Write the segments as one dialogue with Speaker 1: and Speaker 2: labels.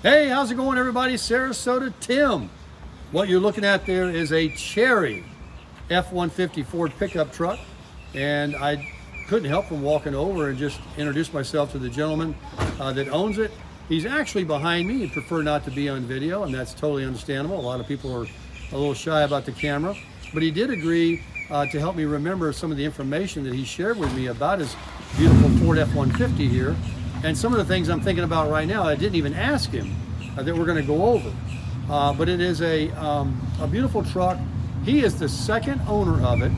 Speaker 1: Hey, how's it going, everybody? Sarasota Tim. What you're looking at there is a Cherry F-150 Ford pickup truck. And I couldn't help from walking over and just introduce myself to the gentleman uh, that owns it. He's actually behind me. He'd prefer not to be on video, and that's totally understandable. A lot of people are a little shy about the camera. But he did agree uh, to help me remember some of the information that he shared with me about his beautiful Ford F-150 here. And some of the things I'm thinking about right now, I didn't even ask him uh, that we're going to go over. Uh, but it is a, um, a beautiful truck. He is the second owner of it.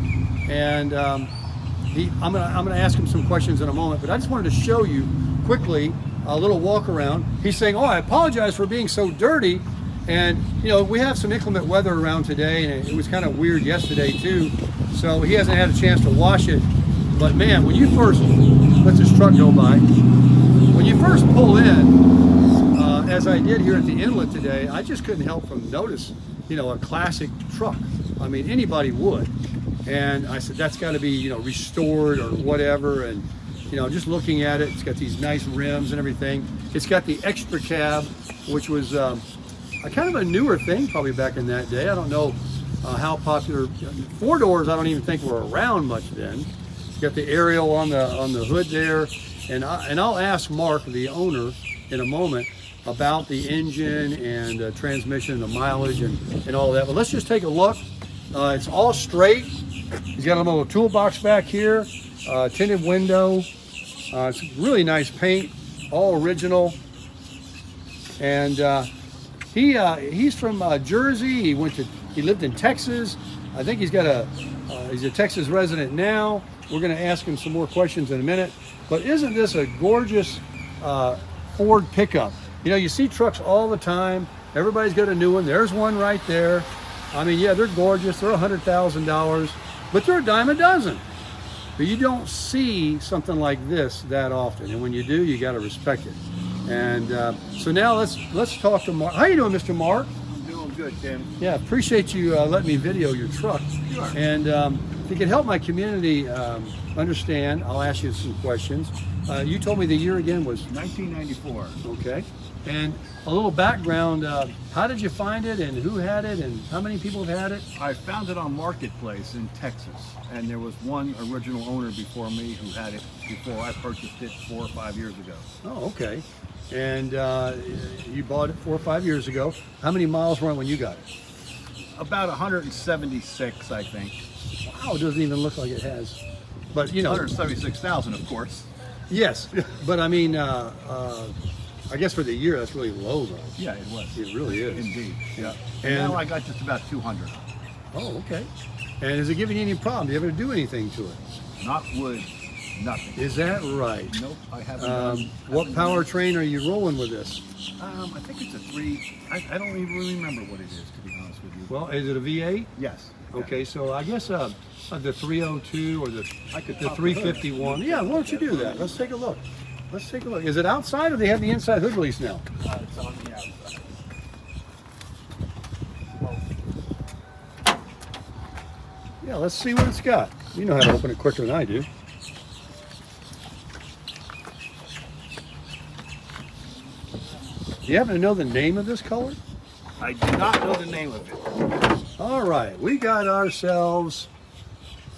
Speaker 1: And um, he, I'm going to I'm gonna ask him some questions in a moment. But I just wanted to show you quickly a little walk around. He's saying, oh, I apologize for being so dirty. And, you know, we have some inclement weather around today, and it was kind of weird yesterday, too. So he hasn't had a chance to wash it. But man, when you first let this truck go by, first pull in, uh, as I did here at the inlet today, I just couldn't help from notice, you know, a classic truck. I mean, anybody would. And I said, that's got to be, you know, restored or whatever. And, you know, just looking at it, it's got these nice rims and everything. It's got the extra cab, which was um, a kind of a newer thing probably back in that day. I don't know uh, how popular. Four doors, I don't even think were around much then. Got the aerial on the on the hood there. And, I, and I'll ask Mark, the owner, in a moment about the engine and uh, transmission, the mileage and, and all that. But let's just take a look. Uh, it's all straight. He's got a little toolbox back here, uh, tinted window. Uh, it's really nice paint, all original. And uh, he uh, he's from Jersey. He went to he lived in Texas. I think he's got a he's a Texas resident now. We're going to ask him some more questions in a minute. But isn't this a gorgeous uh, Ford pickup? You know, you see trucks all the time. Everybody's got a new one. There's one right there. I mean, yeah, they're gorgeous. They're $100,000, but they're a dime a dozen. But you don't see something like this that often. And when you do, you got to respect it. And uh, so now let's let's talk to Mark. How you doing, Mr. Mark?
Speaker 2: I'm doing good, Tim.
Speaker 1: Yeah, appreciate you uh, letting me video your truck.
Speaker 2: Sure.
Speaker 1: And um, if you can help my community um, understand, I'll ask you some questions. Uh, you told me the year again was
Speaker 2: 1994.
Speaker 1: Okay. And a little background, uh, how did you find it and who had it and how many people have had it?
Speaker 2: I found it on Marketplace in Texas and there was one original owner before me who had it before I purchased it four or five years ago.
Speaker 1: Oh, okay. And uh, you bought it four or five years ago. How many miles were it when you got it?
Speaker 2: About 176, I think.
Speaker 1: Wow, it doesn't even look like it has. But you know,
Speaker 2: 176,000, of course.
Speaker 1: Yes, but I mean, uh, uh, I guess for the year that's really low though.
Speaker 2: Yeah, it was.
Speaker 1: It really is.
Speaker 2: Indeed. Yeah.
Speaker 1: And,
Speaker 2: and now I got just about 200.
Speaker 1: Oh, okay. And is it giving you any problem? Do you ever do anything to it?
Speaker 2: Not wood, nothing.
Speaker 1: Is that right?
Speaker 2: Nope, I haven't.
Speaker 1: Um,
Speaker 2: done,
Speaker 1: what powertrain are you rolling with this?
Speaker 2: Um, I think it's a three. I, I don't even really remember what it is, to be honest with you.
Speaker 1: Well, is it a V8?
Speaker 2: yes.
Speaker 1: Okay, so I guess uh, uh, the 302 or the,
Speaker 2: I could
Speaker 1: the
Speaker 2: pop the
Speaker 1: 351. Yeah, why don't you do that? Let's take a look. Let's take a look. Is it outside or they have the inside hood release now?
Speaker 2: Uh, it's on the outside.
Speaker 1: Yeah, let's see what it's got. You know how to open it quicker than I do. Do you happen to know the name of this color?
Speaker 2: I do not know the name of it.
Speaker 1: All right, we got ourselves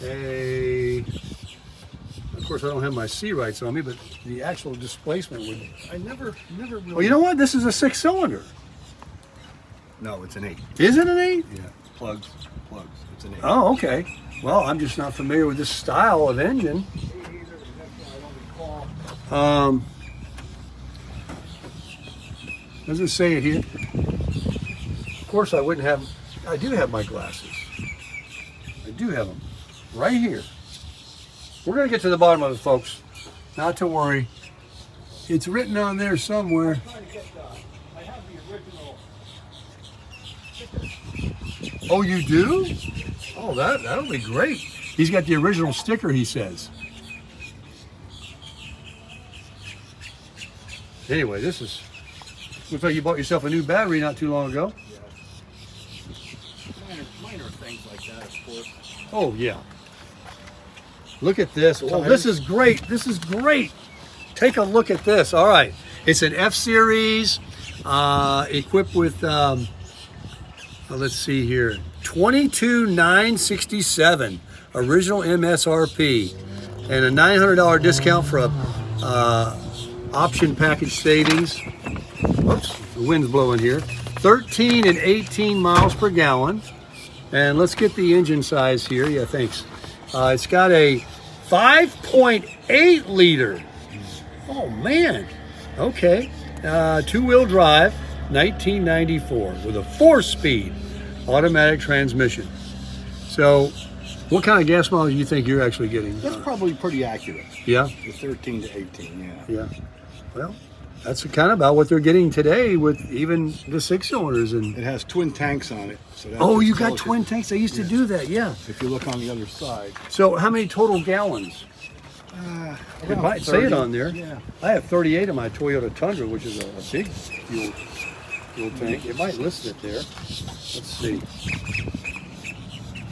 Speaker 1: a. Of course, I don't have my C rights on me, but the actual displacement would.
Speaker 2: I never, never really.
Speaker 1: Oh, you know what? This is a six cylinder.
Speaker 2: No, it's an eight.
Speaker 1: Is it an eight?
Speaker 2: Yeah, plugs, plugs. It's an eight.
Speaker 1: Oh, okay. Well, I'm just not familiar with this style of engine. Um, doesn't say it here. Course, I wouldn't have. I do have my glasses. I do have them right here. We're gonna get to the bottom of it, folks. Not to worry. It's written on there somewhere. Oh, you do? Oh, that that'll be great. He's got the original sticker. He says. Anyway, this is. Looks like you bought yourself a new battery not too long ago.
Speaker 2: Things like that, of course.
Speaker 1: Oh yeah. Look at this. Oh, this is great. This is great. Take a look at this. All right. It's an F series. uh, equipped with, um, let's see here, 22,967 original MSRP and a $900 discount for a uh, option package savings. Whoops, the wind's blowing here. 13 and 18 miles per gallon. And let's get the engine size here. Yeah, thanks. Uh, it's got a 5.8 liter. Oh man. Okay. Uh, two-wheel drive, 1994, with a four-speed automatic transmission. So, what kind of gas mileage do you think you're actually getting?
Speaker 2: That's probably pretty accurate.
Speaker 1: yeah.
Speaker 2: The 13 to 18, yeah.
Speaker 1: Yeah. Well, that's kind of about what they're getting today with even the six cylinders and.
Speaker 2: It has twin tanks on it. So
Speaker 1: Oh, you got twin tanks. I used to do that. Yeah.
Speaker 2: If you look on the other side,
Speaker 1: So how many total gallons?
Speaker 2: uh,
Speaker 1: It might say it on there.
Speaker 2: Yeah.
Speaker 1: I have 38 in my Toyota Tundra, which is a, a big fuel fuel tank. It might list it there. Let's see.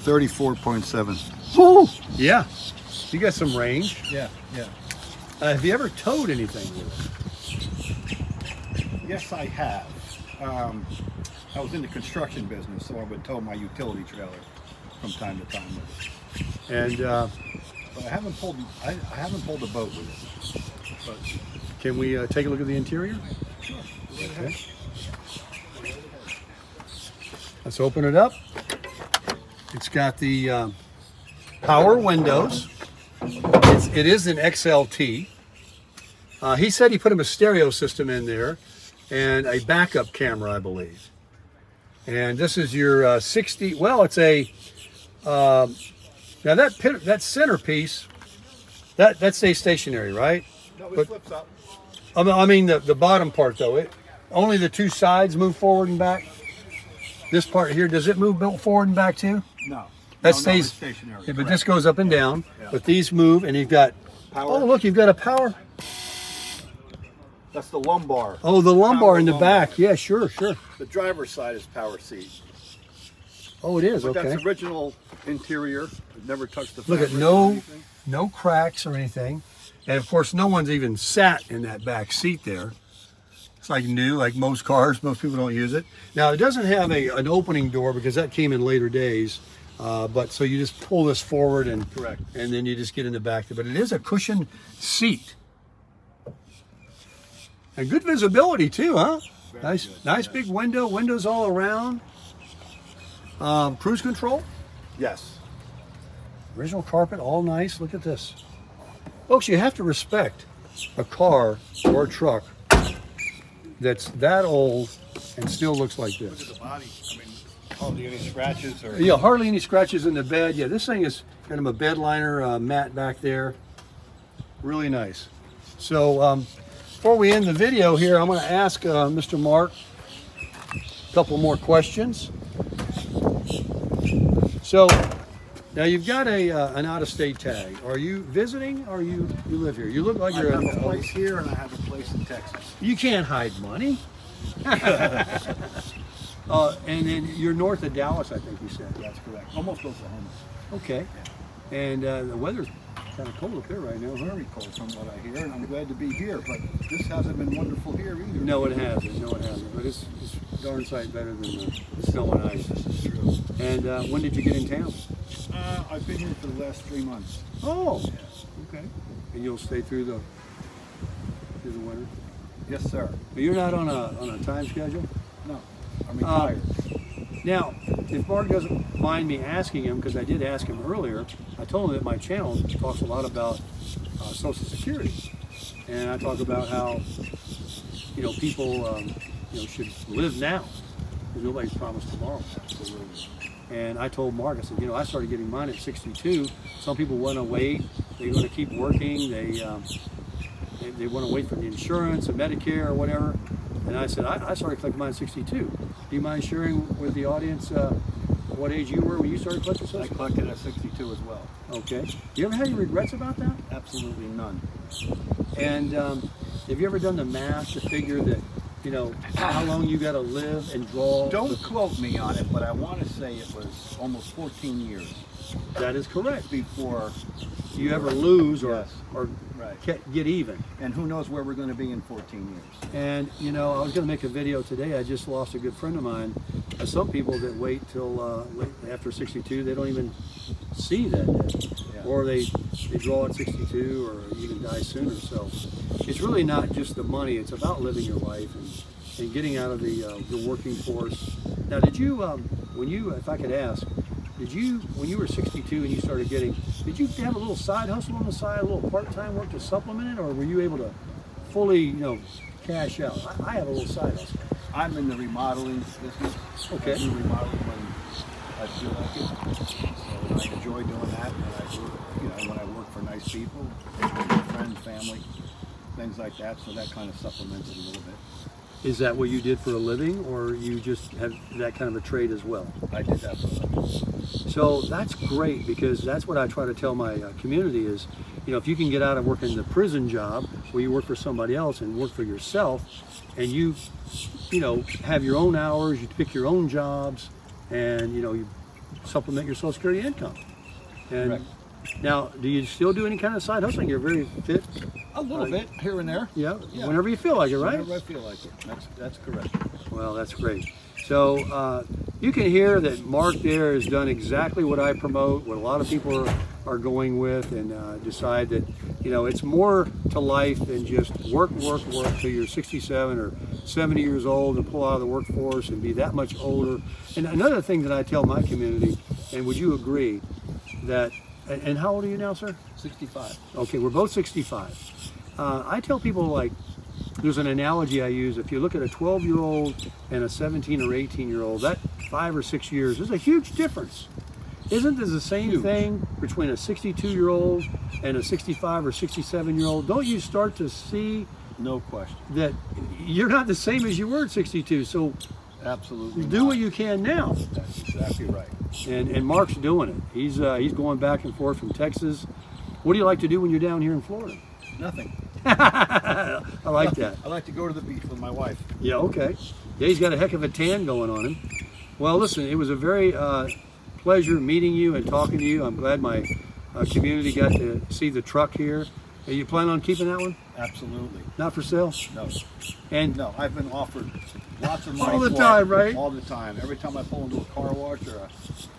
Speaker 2: 34.7.
Speaker 1: Woo! Yeah. You got some range.
Speaker 2: Yeah, yeah.
Speaker 1: Uh, have you ever towed anything with it?
Speaker 2: Yes, I have. Um, I was in the construction business, so I would tow my utility trailer from time to time with it.
Speaker 1: And uh,
Speaker 2: But I haven't pulled. I, I haven't pulled a boat with it. But
Speaker 1: can we uh, take a look at the interior?
Speaker 2: sure.
Speaker 1: Okay. Let's open it up. It's got the um, power windows. It's, it is an XLT. Uh, he said he put him a stereo system in there and a backup camera, I believe. And this is your uh, 60. Well, it's a um, now that pit, that centerpiece that that stays stationary, right?
Speaker 2: No, it
Speaker 1: But-
Speaker 2: flips up.
Speaker 1: I mean, the, the bottom part though. It only the two sides move forward and back. This part here, does it move forward and back too?
Speaker 2: No.
Speaker 1: That
Speaker 2: no,
Speaker 1: stays.
Speaker 2: No, stationary.
Speaker 1: Yeah, but this goes up and down.
Speaker 2: Yeah.
Speaker 1: But these move, and you've got.
Speaker 2: Power.
Speaker 1: Oh, look, you've got a power.
Speaker 2: That's the lumbar.
Speaker 1: Oh, the lumbar
Speaker 2: Power
Speaker 1: in the
Speaker 2: lumbar.
Speaker 1: back. Yeah, sure, sure.
Speaker 2: The driver's side is power seat.
Speaker 1: Oh, it is
Speaker 2: But
Speaker 1: okay.
Speaker 2: that's original interior. It never touched the.
Speaker 1: Look at no no cracks or anything, and of course, no one's even sat in that back seat there. It's like new, like most cars. Most people don't use it. Now, it doesn't have a an opening door because that came in later days. Uh, but so you just pull this forward and
Speaker 2: Correct.
Speaker 1: and then you just get in the back. But it is a cushioned seat. And good visibility too, huh?
Speaker 2: Very
Speaker 1: nice,
Speaker 2: good,
Speaker 1: nice
Speaker 2: yes.
Speaker 1: big window, windows all around. Um, cruise control.
Speaker 2: Yes.
Speaker 1: Original carpet, all nice. Look at this. Folks, you have to respect a car or a truck that's that old and still looks like this.
Speaker 2: The body. I mean, hardly any scratches or.
Speaker 1: Yeah, hardly any scratches in the bed. Yeah, this thing is kind of a bed liner uh, mat back there. Really nice. So um, before we end the video here, I'm going to ask uh, Mr. Mark a couple more questions. So now you've got a uh, an out-of-state tag. Are you visiting or you you live here? You look like
Speaker 2: I
Speaker 1: you're
Speaker 2: have
Speaker 1: a,
Speaker 2: a place here and I have a place in Texas.
Speaker 1: You can't hide money. uh, and then you're north of Dallas, I think you said.
Speaker 2: That's correct. Almost Oklahoma.
Speaker 1: Okay. And uh, the weather's kind of cold up there right now.
Speaker 2: Very cold from what I hear, and I'm glad to be here. But this hasn't been wonderful here either.
Speaker 1: No, it hasn't. No, it hasn't. But it's, it's darn sight better than the snow and ice.
Speaker 2: This is true.
Speaker 1: And uh, when did you get in town?
Speaker 2: Uh, I've been here for the last three months.
Speaker 1: Oh,
Speaker 2: Yes.
Speaker 1: okay. And you'll stay through the through the winter.
Speaker 2: Yes, sir.
Speaker 1: But you're not on a on a time schedule.
Speaker 2: No, I'm retired.
Speaker 1: Now, if Mark doesn't mind me asking him, because I did ask him earlier, I told him that my channel talks a lot about uh, Social Security, and I talk about how you know people um, you know should live now, because nobody's promised tomorrow. And I told Mark, I said, you know, I started getting mine at 62. Some people want to wait; they're going to keep working. They um, they, they want to wait for the insurance or Medicare or whatever. And I said, I, I started collecting mine at 62. Do you mind sharing with the audience uh, what age you were when you started collecting
Speaker 2: I collected at 62 as well.
Speaker 1: Okay. You ever had any regrets about that?
Speaker 2: Absolutely none.
Speaker 1: And um, have you ever done the math to figure that, you know, how long you got to live and draw?
Speaker 2: Don't quote me on it, but I want to say it was almost 14 years
Speaker 1: that is correct.
Speaker 2: before.
Speaker 1: You ever lose or,
Speaker 2: Yes.
Speaker 1: or
Speaker 2: Right.
Speaker 1: get even.
Speaker 2: And who knows where we're going to be in 14 years.
Speaker 1: And you know, I was going to make a video today. I just lost a good friend of mine. Uh, some people that wait till uh, after 62, they don't even see that day,
Speaker 2: Yeah.
Speaker 1: or they they draw at 62, or even die sooner. So it's really not just the money. It's about living your life and, and getting out of the uh, the working force. Now, did you um, when you, if I could ask, did you when you were 62 and you started getting, did you have a little side hustle on the side, a little part-time work to supplement it, or were you able to fully, you know, cash out? I, I have a little side hustle.
Speaker 2: I'm in the remodeling business.
Speaker 1: Okay.
Speaker 2: I do remodeling when I feel like it. So I enjoy doing that. And I do, you know, when I work for nice people, friends, family, things like that. So that kind of supplements it a little bit.
Speaker 1: Is that what you did for a living, or you just have that kind of a trade as well?
Speaker 2: I did that for a living.
Speaker 1: So that's great because that's what I try to tell my uh, community is, you know, if you can get out of working the prison job where you work for somebody else and work for yourself, and you, you know, have your own hours, you pick your own jobs, and you know, you supplement your Social Security income. And
Speaker 2: Correct.
Speaker 1: Now, do you still do any kind of side hustling? You're very fit.
Speaker 2: A little
Speaker 1: Uh,
Speaker 2: bit here and there.
Speaker 1: Yeah,
Speaker 2: Yeah.
Speaker 1: whenever you feel like it, right?
Speaker 2: Whenever I feel like it. That's that's correct.
Speaker 1: Well, that's great. So uh, you can hear that Mark there has done exactly what I promote, what a lot of people are, are going with, and uh, decide that you know it's more to life than just work, work, work till you're 67 or 70 years old and pull out of the workforce and be that much older. And another thing that I tell my community, and would you agree that? And and how old are you now, sir?
Speaker 2: 65.
Speaker 1: Okay, we're both 65. Uh, I tell people like, there's an analogy I use. If you look at a 12 year old and a 17 or 18 year old, that five or six years is a huge difference. Isn't this the same
Speaker 2: Huge.
Speaker 1: thing between a 62 year old and a 65 or 67 year old? Don't you start to see
Speaker 2: No question.
Speaker 1: that you're not the same as you were at 62? So
Speaker 2: Absolutely.
Speaker 1: do
Speaker 2: not.
Speaker 1: what you can now.
Speaker 2: That's exactly right.
Speaker 1: And, and Mark's doing it. He's, uh, he's going back and forth from Texas. What do you like to do when you're down here in Florida?
Speaker 2: Nothing.
Speaker 1: I like that.
Speaker 2: I like to go to the beach with my wife.
Speaker 1: Yeah, okay. Yeah, he's got a heck of a tan going on him. Well, listen, it was a very uh, pleasure meeting you and talking to you. I'm glad my uh, community got to see the truck here. Are you planning on keeping that one?
Speaker 2: Absolutely.
Speaker 1: Not for sale?
Speaker 2: No.
Speaker 1: And
Speaker 2: No, I've been offered lots of money
Speaker 1: All the
Speaker 2: it,
Speaker 1: time, right?
Speaker 2: All the time. Every time I pull into a car wash or a,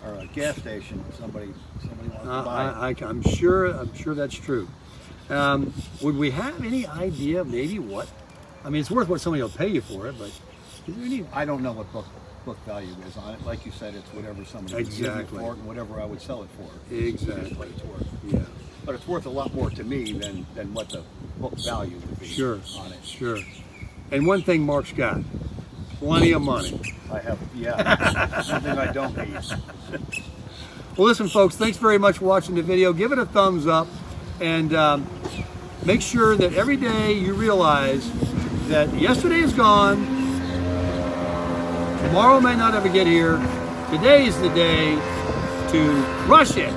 Speaker 2: or a gas station, somebody somebody wants
Speaker 1: uh,
Speaker 2: to buy it.
Speaker 1: I, I'm sure I'm sure that's true. Um, would we have any idea maybe what? I mean, it's worth what somebody will pay you for it, but is there any?
Speaker 2: I don't know what book book value is on it. Like you said, it's whatever somebody would give
Speaker 1: Exactly.
Speaker 2: me for it and whatever I would sell it for.
Speaker 1: Exactly.
Speaker 2: It's worth.
Speaker 1: Yeah.
Speaker 2: But it's worth a lot more to me than, than what the book value would be
Speaker 1: Sure.
Speaker 2: on it.
Speaker 1: Sure. And one thing Mark's got, plenty of money.
Speaker 2: I have, yeah, something I don't need.
Speaker 1: Well, listen, folks, thanks very much for watching the video. Give it a thumbs up and um, make sure that every day you realize that yesterday is gone. Tomorrow may not ever get here. Today is the day to rush it.